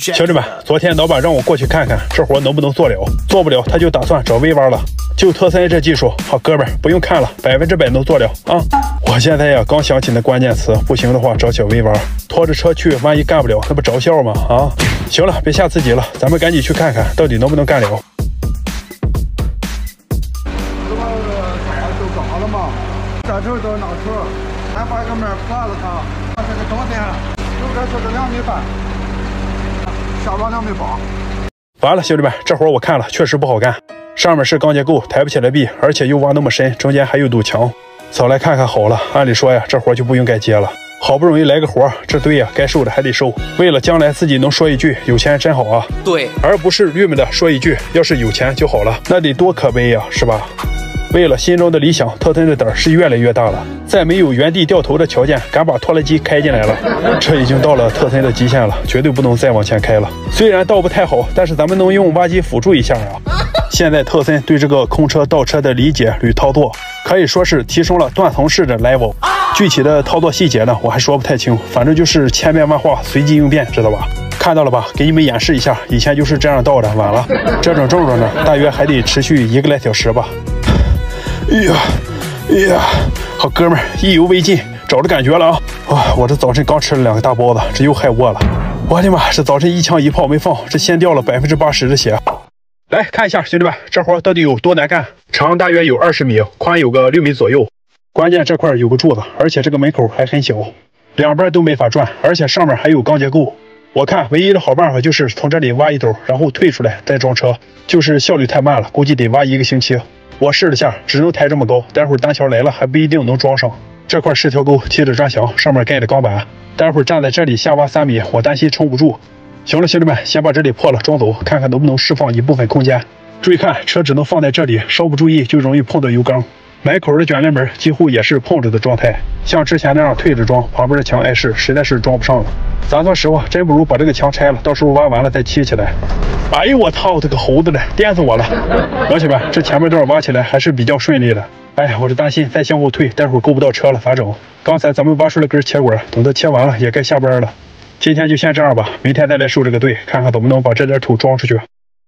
兄弟们，昨天老板让我过去看看这活能不能做了，做不了他就打算找维娃了。就特森这技术，好哥们儿不用看了，百分之百能做了啊！我现在呀刚想起那关键词，不行的话找小维娃，拖着车去，万一干不了，那不着笑吗？啊！行了，别吓自己了，咱们赶紧去看看到底能不能干了。这都嘎了吗？这头都拿车，咱把个门破了它，它这个冬天，就该说是两米半。下巴两米八。完了，兄弟们，这活我看了，确实不好干。上面是钢结构，抬不起来壁，而且又挖那么深，中间还有堵墙。早来看看好了，按理说呀，这活就不应该接了。好不容易来个活，这堆呀，该受的还得受。为了将来自己能说一句有钱真好啊，对，而不是郁闷的说一句要是有钱就好了，那得多可悲呀，是吧？为了心中的理想，特森的胆儿是越来越大了。在没有原地掉头的条件，敢把拖拉机开进来了，这已经到了特森的极限了，绝对不能再往前开了。虽然倒不太好，但是咱们能用挖机辅助一下啊。现在特森对这个空车倒车的理解与操作，可以说是提升了断层式的 level。具体的操作细节呢，我还说不太清，反正就是千变万化，随机应变，知道吧？看到了吧？给你们演示一下，以前就是这样倒的。完了，这种症状呢，大约还得持续一个来小时吧。哎呀，哎呀，好哥们儿，意犹未尽，找着感觉了啊！啊，我这早晨刚吃了两个大包子，这又害窝了。我的妈，这早晨一枪一炮没放，这先掉了百分之八十的血。来看一下，兄弟们，这活到底有多难干？长大约有二十米，宽有个六米左右。关键这块有个柱子，而且这个门口还很小，两边都没法转，而且上面还有钢结构。我看唯一的好办法就是从这里挖一斗，然后退出来再装车，就是效率太慢了，估计得挖一个星期。我试了下，只能抬这么高，待会儿单桥来了还不一定能装上。这块是条沟贴着砖墙，上面盖的钢板，待会儿站在这里下挖三米，我担心撑不住。行了，兄弟们，先把这里破了装走，看看能不能释放一部分空间。注意看，车只能放在这里，稍不注意就容易碰到油缸。门口的卷帘门几乎也是碰着的状态，像之前那样退着装，旁边的墙碍事，实在是装不上了。咱说实话，真不如把这个墙拆了，到时候挖完了再砌起来。哎呦我操，这个猴子嘞，颠死我了！老铁们，这前面段挖起来还是比较顺利的。哎，我这担心再向后退，待会儿够不到车了，咋整？刚才咱们挖出了根铁管，等它切完了也该下班了。今天就先这样吧，明天再来收这个队，看看怎么能把这点土装出去。